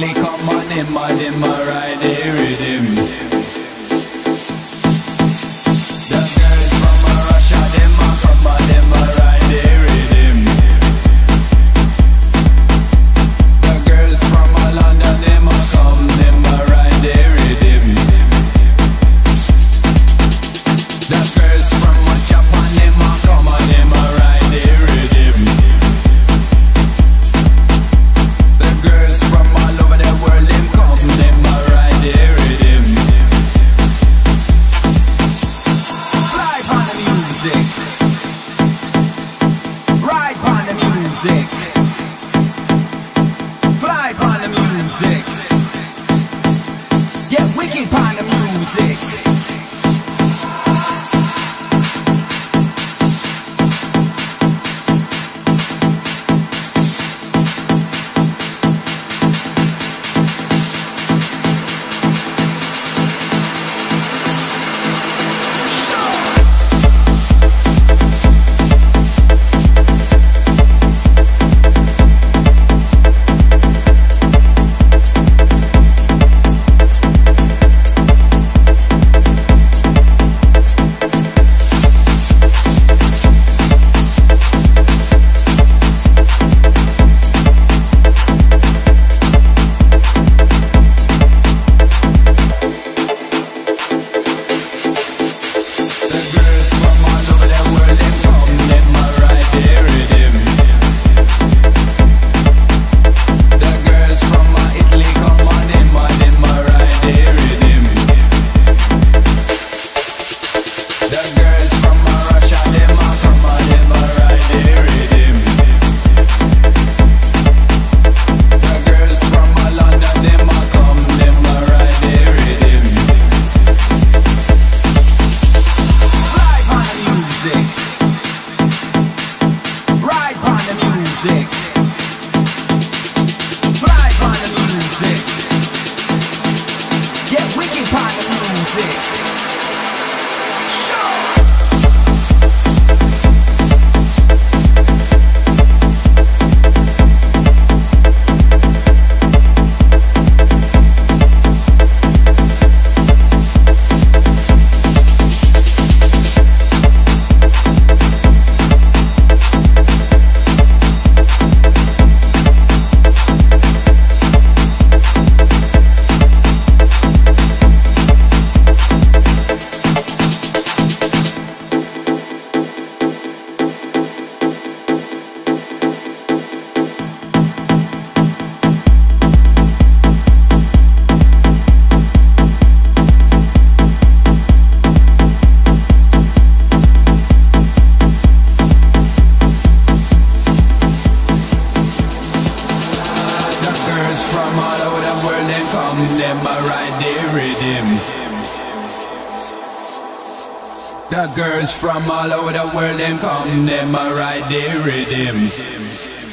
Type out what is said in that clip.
Molly, come on in my dimmer right here, dimmer. The girls from Russia, dimmer, come on, dimmer. music. Come, them a ride the rhythm. The girls from all over the world, them come, them a ride the rhythm.